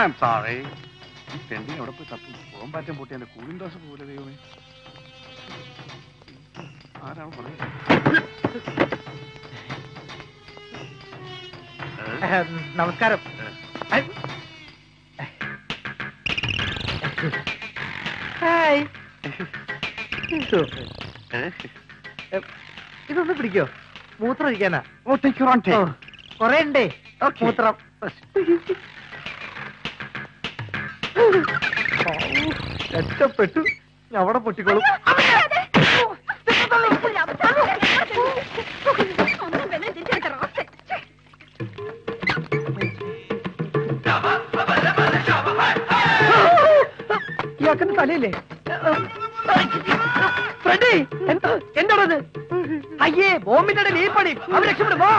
I am sorry ഈ തെണ്ടിന് അവിടെ തപ്പി. പോകാൻ പറ്റാൻ പൊട്ടി. ദോശ പോലെ ദൈവമേ. ആരാണ് പറയുന്നത് നമസ്കാരം. ഹായ്. ഇതൊന്ന് പിടിക്കോ. മൂത്രം ഇരിക്കാനാ oh, കൊറേ ഉണ്ടേ. മൂത്രം. രക്ഷപ്പെട്ടു. അവിടെ പൊട്ടിക്കോളും. ഇയാൾക്കെന്ത് തലയില്ലേ? ഫ്രണ്ടി എന്താ? എന്താണത് അയ്യേ ബോംബിന്റെ ഈ പണി അവർ രക്ഷപ്പെടുമോ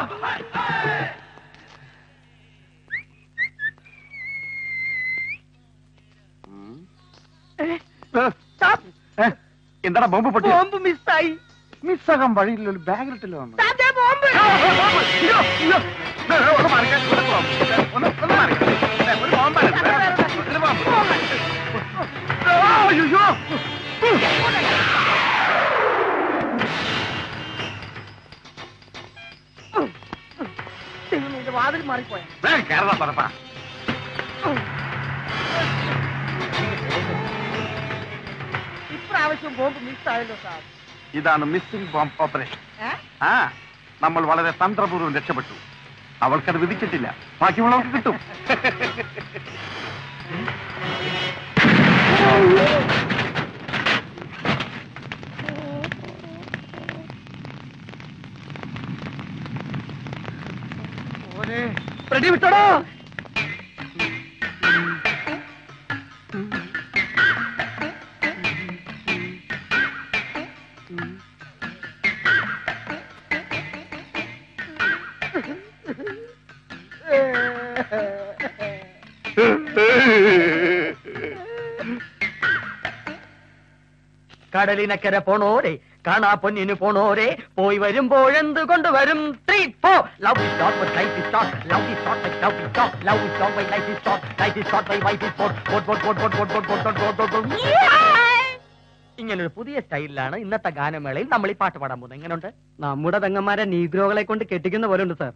എന്താടാ ബോംബ് പൊട്ടി ബോംബ് മിസ്സായി. മിസ്സാകാൻ വഴിയില്ല ഒരു ബാഗിലിട്ടല്ലോ വന്നു. താന്റെ ബോംബ്. കേരള വാതിൽ ഇപ്രാവശ്യം ബോംബ് മിസ്സായല്ലോ സാർ ഇതാണ് മിസ്സിംഗ് ബോംബ് ഓപ്പറേഷൻ ആ നമ്മൾ വളരെ തന്ത്രപൂർവം രക്ഷപ്പെട്ടു. അവൾക്കത് വിധിച്ചിട്ടില്ല. ബാക്കിയുള്ളവർക്ക് കിട്ടും. പ്രതി വിട്ടോടോ? കടലിനക്കര പോണോരെ കാണാ പൊന്നിന് പോണോരെ പോയി വരുമ്പോഴെന്ത് കൊണ്ടുവരും three four love short but life is short love is short but love is short love is short by life is short life is short by wife is boat boat boat boat boat boat boat boat boat boat ഇങ്ങനൊരു പുതിയ സ്റ്റൈലിലാണ് ഇന്നത്തെ ഗാനമേളയിൽ നമ്മൾ ഈ പാട്ട് പാടാൻ പോകുന്നത്. എങ്ങനെയുണ്ട് നമ്മുടെ തെങ്ങന്മാരെ നീഗ്രോകളെ കൊണ്ട് കെട്ടിക്കുന്ന പോലെ ഉണ്ട് സാർ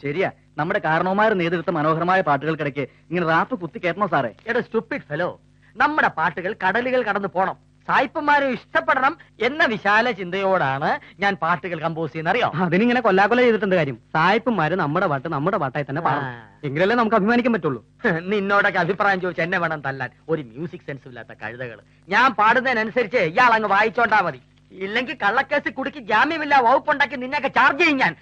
ശരിയാ. നമ്മുടെ കാരണവന്മാർ നേതൃത്വ മനോഹരമായ പാട്ടുകൾക്കിടയ്ക്ക് ഇങ്ങനെ റാപ്പ് കുത്തി കയറ്റണോ സാറേ എടാ സ്റ്റുപ്പിഡ് ഫെലോ നമ്മുടെ പാട്ടുകൾ കടലുകൾ കടന്നു പോണം. സായിപ്പന്മാരെ ഇഷ്ടപ്പെടണം എന്ന വിശാല ചിന്തയോടാണ് ഞാൻ പാട്ടുകൾ കമ്പോസ് ചെയ്യുന്ന അറിയോ അതിനിങ്ങനെ കൊല്ലാകൊല ചെയ്തിട്ടുണ്ട് കാര്യം? സായിപ്പന്മാര് നമ്മുടെ പാട്ട് നമ്മുടെ പാട്ടായി തന്നെ പാടണം. എങ്കിലല്ലേ നമുക്ക് അഭിമാനിക്കാൻ പറ്റുള്ളൂ. നിന്നോടൊക്കെ അഭിപ്രായം ചോദിച്ചു എന്നെ വേണം തല്ലാൻ. ഒരു മ്യൂസിക് സെൻസ് ഇല്ലാത്ത കഴുതകൾ. ഞാൻ പാടുന്നതിനനുസരിച്ച് ഇയാൾ അങ്ങ് വായിച്ചോണ്ടാ മതി. ഇല്ലെങ്കിൽ കള്ളക്കേസ് കുടുക്കി ജാമ്യമില്ല വകുപ്പുണ്ടാക്കി നിന്നെയൊക്കെ ചാർജ് ചെയ്യും ഞാൻ.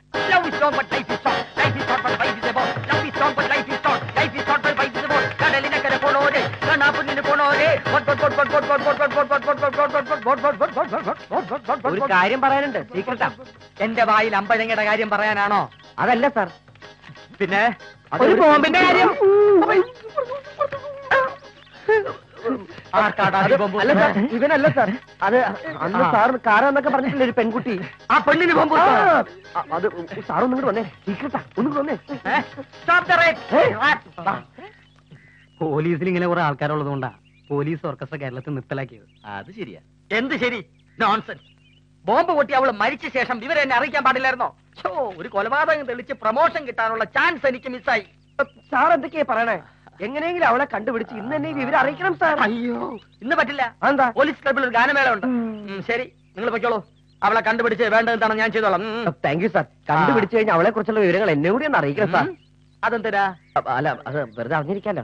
ഒരു കാര്യം പറയാനുണ്ട്. സീക്രട്ടാ. എന്റെ വായിൽ അമ്പഴങ്ങയുടെ കാര്യം പറയാനാണോ? അതല്ല സർ. പിന്നെ ഒരു ബോംബിന്റെ കാര്യം. ഇവനല്ല സർ. അത് അന്ന്. സാർ കാരാന്നൊക്കെ പറഞ്ഞിട്ടില്ല ഒരു പെൺകുട്ടി? ആ പെണ്ണിന് ബോംബ് അത് സാർ ഒന്നും കൂടെ വന്നേ. സീക്രട്ടാ ഒന്നും കൂടെ വന്നേ. പോലീസിൽ ഇങ്ങനെ കുറെ ആൾക്കാരുള്ളത് കൊണ്ടാ പോലീസ് ഓർക്കസ്ട്ര കേരളത്തിൽ നിർത്തലാക്കിയത് അത് ശരിയാ. എന്ത് ശരി? നോൺസെൻസ് ബോംബ് പൊട്ടി അവൾ മരിച്ച ശേഷം ഇവരെ എന്നെ അറിയിക്കാൻ പാടില്ലായിരുന്നോ? ഷോ ഒരു കൊലപാതകം തെളിച്ച് പ്രൊമോഷൻ കിട്ടാനുള്ള ചാൻസ് എനിക്ക് മിസ്സായി സാർ എന്തൊക്കെയാ പറയണേ? എങ്ങനെയെങ്കിലും അവളെ കണ്ടുപിടിച്ച് ഇന്ന് തന്നെ ഇവരെ വിവരം അറിയിക്കണം സാർ. അയ്യോ ഇന്ന് പറ്റില്ല. എന്താ പോലീസ് ക്ലബിൽ ഒരു ഗാനമേള ഉണ്ട് ശരി നിങ്ങൾ പൊയ്ക്കോളൂ. അവളെ കണ്ടുപിടിച്ച് വേണ്ട എന്താണ് ഞാൻ ചെയ്തോളാം. താങ്ക് യു സാർ കണ്ടുപിടിച്ചു കഴിഞ്ഞാൽ അവളെ കുറിച്ചുള്ള വിവരങ്ങൾ എന്നെ കൂടി ഒന്ന് അറിയിക്കണം സാർ അതെന്തരാ അതെന്തിനാ? അല്ല അത് വെറുതെ അറിഞ്ഞിരിക്കാലോ.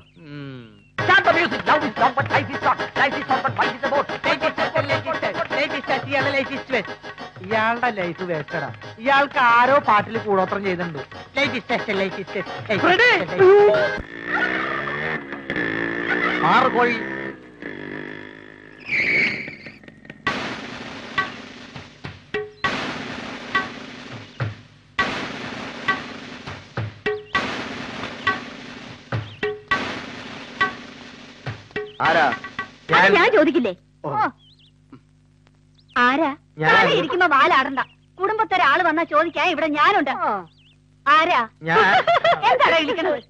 Start the music. Love is long, but life is short. Life is short, but life is about. Life is short, ഇയാളുടെ is short. ഇയാളുടെ ലൈഫ് വേസ്റ്റഡാ ഇയാൾക്ക് ആരോ പാട്ടിൽ കൂടോത്രം ചെയ്തിട്ടുണ്ട് ആറ് fashion, ആരാ? ഞാൻ ചോദിക്കില്ലേ? ഓ. ആരാ? ഞാൻ- ഇരിക്കുമ്പോ വാലാടണ്ട. കുടുംബത്തൊരാൾ വന്നാ ചോദിക്കാൻ ഇവിടെ ഞാനുണ്ട്. ആരാ? ഞാൻ എന്താടാ ഇരിക്കണത്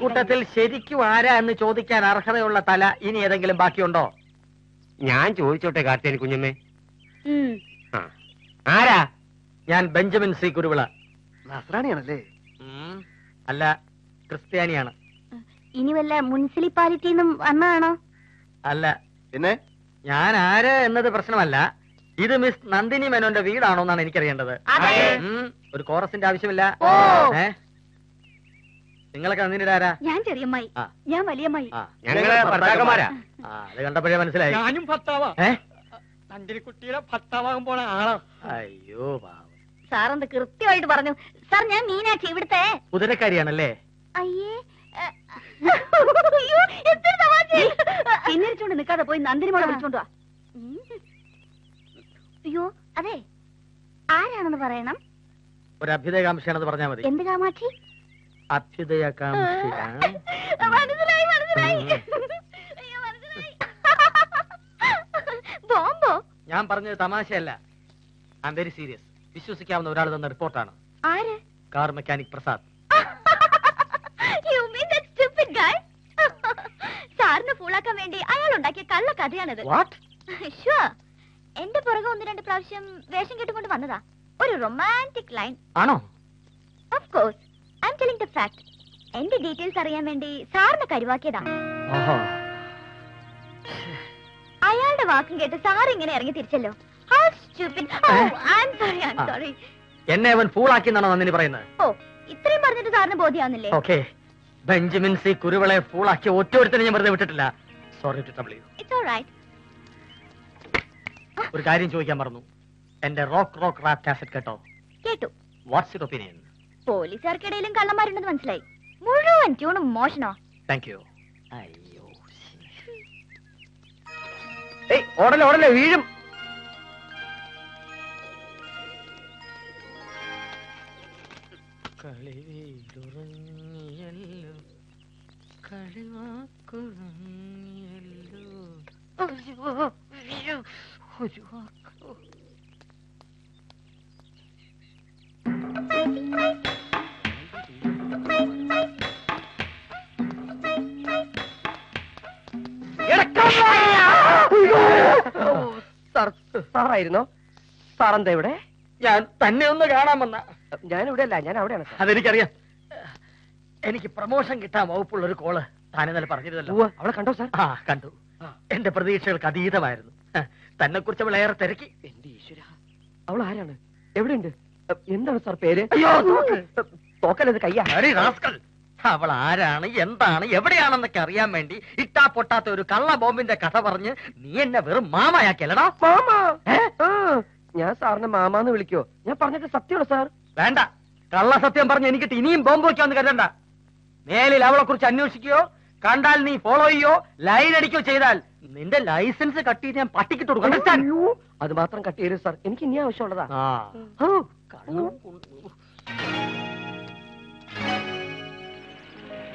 കൂട്ടത്തിൽ ശരിക്കും ആരാ എന്ന് ചോദിക്കാൻ അർഹതയുള്ള തല ഇനി ഏതെങ്കിലും ബാക്കിയുണ്ടോ? ഞാൻ ചോദിച്ചോട്ടെ കാർത്തേനി കുഞ്ഞമ്മേ. ആരാ? ഞാൻ ബെഞ്ചമിൻ സി കുരുവിള. നസ്രാണിയാണല്ലേ അല്ല ക്രിസ്ത്യാനിയാണ്. ഇനി വല്ല മുനിസിപ്പാലിറ്റിന്നും വന്നതാണോ? അല്ല. പിന്നെ? ഞാൻ ആര് എന്നത് പ്രശ്നമല്ല. ഇത് മിസ് നന്ദിനി മേനോന്റെ വീടാണോ എന്നാണ് എനിക്കറിയേണ്ടത്. അതെ. ഉം, ഒരു കോറസിന്റെ ആവശ്യമില്ല. ഓ. ഏ? നിങ്ങളൊക്കെ നന്ദിനിയുടെ ആരാ ഞാൻ ചെറിയമ്മായി. ആ. ഞാൻ വലിയമ്മായി. ആ, ഞങ്ങൾ ഭർത്താക്കന്മാരാ. ആ അത് കണ്ടപ്പോഴേ മനസ്സിലായി. ഞാനും ഭർത്താവാ. ഏ? നന്ദിനിക്കുട്ടിയുടെ ഭർത്താവാകാൻ പോണ ആളാ. അയ്യോ പാവം. സാറെന്ത് കൃത്യമായിട്ട് പറഞ്ഞു. സാർ ഞാൻ മീനാക്ഷി. ഇവിടുത്തെ? കുതിരക്കാരിയാണല്ലേ? അയ്യേ ഏ, നിക്കാതെ പോയി നന്ദിനി മോളെ വിളിച്ചോണ്ട് വാ. അയ്യോ അതെ. ആരാണെന്ന് പറയണം? ഒരു അഭ്യുദയകാംക്ഷയാണെന്ന് പറഞ്ഞാൽ മതി. എന്ത് കാമാക്ഷി? അഭ്യുദയകാംക്ഷ മനസ്സിലായി മനസ്സിലായി. ബോംബോ? ഞാൻ പറഞ്ഞത് തമാശയല്ല. ഐ എം വെരി സീരിയസ് വിശ്വസിക്കാവുന്ന ഒരാൾ തന്ന റിപ്പോർട്ടാണ്. ആര്? Car mechanic Prasad. ഉണ്ടാക്കിയ കള്ള കഥയാണിത്. എന്റെ പുറകെ ഒന്ന് രണ്ട് പ്രാവശ്യം വേഷം കെട്ടുകൊണ്ട് വന്നതാ. ഒരു റൊമാന്റിക് ലൈൻ ആണോ? Of course I'm telling the fact എന്റെ ഡീറ്റെയിൽസ് അറിയാൻ വേണ്ടി സാറിനെ കരുവാക്കിയതാ. അയാളുടെ വാക്കും കേട്ട് സാർ ഇങ്ങനെ ഇറങ്ങി തിരിച്ചല്ലോ. How stupid. I am sorry I am. Sorry എന്നെ അവൻ ഫൂളാക്കി എന്നാണോ നന്ദിനി പറയുന്നത്? ഓ ഇത്രയും പറഞ്ഞിട്ട് സാറിന് ബോധ്യാവുന്നില്ലേ? ഓക്കെ ബെഞ്ചമിൻ സി കുരുവിളെ ഫൂളാക്കി ഒറ്റൊരുത്തനെ ഞാൻ വെറുതെ വിട്ടിട്ടില്ല. Sorry to trouble you it's all right ഒരു കാര്യം ചോദിക്കാൻ മറന്നു. എന്റെ റോക്ക് റോക്ക് റാപ്പ് കാസറ്റ് കേട്ടോ? കേട്ടോ. വാട്ട്സ് യുവർ ഒപ്പീനിയൻ പോലീസുകാർക്കിടയിലും കള്ളന്മാരുണ്ടെന്ന് മനസ്സിലായി. മുഴുവൻ ട്യൂണും മോഷണോ. താങ്ക് യു അയ്യോ ഏയ് ഓടല്ലേ ഓടല്ലേ വീഴും. കളിവീടുറങ്ങിയല്ലോ കളിവാക്കുറങ്ങിയല്ലോ ഒരു വാക്കോ സാർ സാറായിരുന്നോ? സാറെന്താ ഇവിടെ? ഞാൻ തന്നെ ഒന്ന് കാണാൻ വന്ന. ഞാൻ ഇവിടെ അല്ല ഞാൻ അവിടെയാണ് അതെനിക്കറിയാം. എനിക്ക് പ്രമോഷൻ കിട്ടാൻ വകുപ്പുള്ള ഒരു കോൾ താൻ ഇന്നലെ പറഞ്ഞിരുന്നല്ലോ. അവളെ കണ്ടോ സാർ? ആ കണ്ടു. എന്റെ പ്രതീക്ഷകൾക്ക് അതീതമായിരുന്നു. തന്നെ കുറിച്ച് അവൾ ഏറെ തിരക്കി. എന്റെ ഈശ്വര. അവൾ ആരാണ്? എവിടെയുണ്ട്? എന്താണ് സാർ പേര്? തോക്കലത് കയ്യാസ്കൽ കയ്യാ. അവൾ ആരാണ് എന്താണ് എവിടെയാണെന്നൊക്കെ അറിയാൻ വേണ്ടി ഇട്ടാ പൊട്ടാത്ത ഒരു കള്ള ബോംബിന്റെ കഥ പറഞ്ഞ് നീ എന്നെ വെറും മാമയാക്കിയല്ലടാ. മാമ? ആ, ഞാൻ സാറിനെ മാമാന്ന് വിളിക്കോ ഞാൻ പറഞ്ഞിട്ട് സത്യമുള്ള സാർ? വേണ്ട. കള്ള സത്യം പറഞ്ഞ് എനിക്കിട്ട് ഇനിയും ബോംബ് വെക്കാന്ന് കരുതണ്ട. മേലിൽ അവളെ കുറിച്ച് അന്വേഷിക്കുകയോ കണ്ടാൽ നീ ഫോളോ ചെയ്യോ ലൈൻ അടിക്കുകയോ ചെയ്താൽ നിന്റെ ലൈസൻസ് കട്ട് ചെയ്ത് ഞാൻ പട്ടിക്കിട്ട് കൊടുക്കും. അത് മാത്രം കട്ട് ചെയ്യരുത് സാർ. എനിക്ക് ഇനി ആവശ്യമുള്ളതാ.